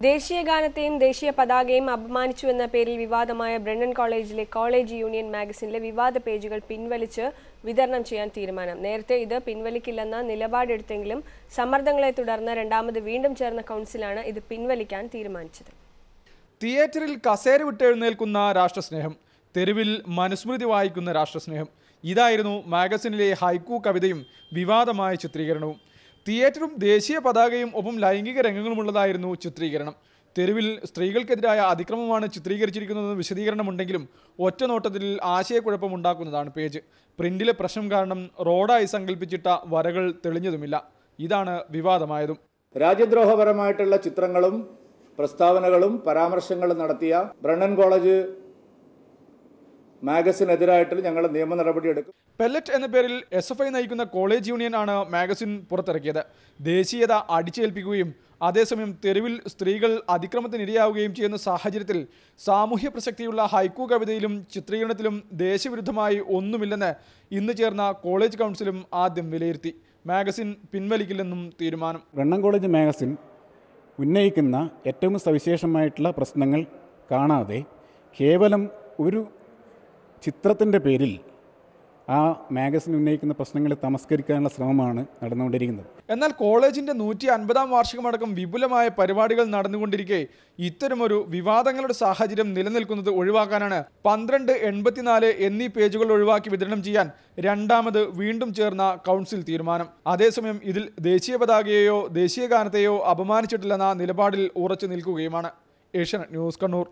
ദേശീയ ഗാനത്തെയും ദേശീയ പതാകയും അപമാനിച്ചു എന്ന പേരിൽ വിവാദമായ ബ്രണ്ണൻ കോളേജിലെ കോളേജ് യൂണിയൻ മാഗസിനിലെ വിവാദ പേജുകൾ പിൻവലിച്ച് വിതരണം ചെയ്യാൻ തീരുമാനം. നേരത്തെ ഇത് പിൻവലിക്കില്ലെന്ന നിലപാടെടുത്തെങ്കിലും സമ്മർദ്ദങ്ങളെ തുടർന്ന് രണ്ടാമത് വീണ്ടും ചേർന്ന കൗൺസിലാണ് ഇത് പിൻവലിക്കാൻ തീരുമാനിച്ചത്. തിയേറ്ററിൽ കസേര വിട്ടെഴുന്നേൽക്കുന്ന രാഷ്ട്രസ്നേഹം തെരുവിൽ മനുസ്മൃതി വായിക്കുന്ന രാഷ്ട്രസ്നേഹം. ഇതായിരുന്നു മാഗസിനിലെ ഹൈക്കു കവിതയും വിവാദമായ ചിത്രീകരണവും. തിയേറ്ററും ദേശീയ പതാകയും ഒപ്പം ലൈംഗിക രംഗങ്ങളുമുള്ളതായിരുന്നു ചിത്രീകരണം. തെരുവിൽ സ്ത്രീകൾക്കെതിരായ അതിക്രമമാണ് ചിത്രീകരിച്ചിരിക്കുന്നതെന്ന് വിശദീകരണമുണ്ടെങ്കിലും ഒറ്റ നോട്ടത്തിൽ ആശയക്കുഴപ്പമുണ്ടാക്കുന്നതാണ് പേജ്. പ്രിന്റിലെ പ്രശ്നം കാരണം റോഡായി സങ്കല്പിച്ചിട്ട വരകൾ തെളിഞ്ഞതുമില്ല. ഇതാണ് വിവാദമായതും. രാജ്യദ്രോഹപരമായിട്ടുള്ള ചിത്രങ്ങളും പ്രസ്താവനകളും പരാമർശങ്ങളും നടത്തിയ ബ്രണ്ണൻ കോളേജ് മാഗസിനെതിരായിട്ട് ഞങ്ങൾ നിയമ നടപടിയെടുക്കും പെല്ലറ്റ് എന്ന പേരിൽ എസ് എഫ് ഐ നയിക്കുന്ന കോളേജ് യൂണിയൻ ആണ് മാഗസിൻ പുറത്തിറക്കിയത്. ദേശീയത അടിച്ചേൽപ്പിക്കുകയും അതേസമയം തെരുവിൽ സ്ത്രീകൾ അതിക്രമത്തിനിരയാവുകയും ചെയ്യുന്ന സാഹചര്യത്തിൽ സാമൂഹ്യ പ്രസക്തിയുള്ള ഹൈക്കു കവിതയിലും ചിത്രീകരണത്തിലും ദേശവിരുദ്ധമായി ഒന്നുമില്ലെന്ന് ഇന്ന് ചേർന്ന കോളേജ് കൗൺസിലും ആദ്യം വിലയിരുത്തി. മാഗസിൻ പിൻവലിക്കില്ലെന്നും തീരുമാനം. വെണ്ണം കോളേജ് മാഗസിൻ ഉന്നയിക്കുന്ന ഏറ്റവും സവിശേഷമായിട്ടുള്ള പ്രശ്നങ്ങൾ കാണാതെ കേവലം ഒരു ചിത്രത്തിന്റെ പേരിൽ ആ മാഗസിൻ ഉന്നയിക്കുന്ന പ്രശ്നങ്ങളെ തമസ്കരിക്കാനുള്ള ശ്രമമാണ് നടന്നുകൊണ്ടിരിക്കുന്നത്. എന്നാൽ കോളേജിന്റെ നൂറ്റി അൻപതാം വാർഷികമടക്കം വിപുലമായ പരിപാടികൾ നടന്നുകൊണ്ടിരിക്കെ ഇത്തരമൊരു വിവാദങ്ങളുടെ സാഹചര്യം നിലനിൽക്കുന്നത് ഒഴിവാക്കാനാണ് പന്ത്രണ്ട് എൺപത്തിനാല് എന്നീ പേജുകൾ ഒഴിവാക്കി വിതരണം ചെയ്യാൻ രണ്ടാമത് വീണ്ടും ചേർന്ന കൗൺസിൽ തീരുമാനം. അതേസമയം ഇതിൽ ദേശീയ പതാകയെയോ ദേശീയ ഗാനത്തെയോ അപമാനിച്ചിട്ടില്ലെന്ന നിലപാടിൽ ഉറച്ചു നിൽക്കുകയുമാണ്. Asian news Kannur.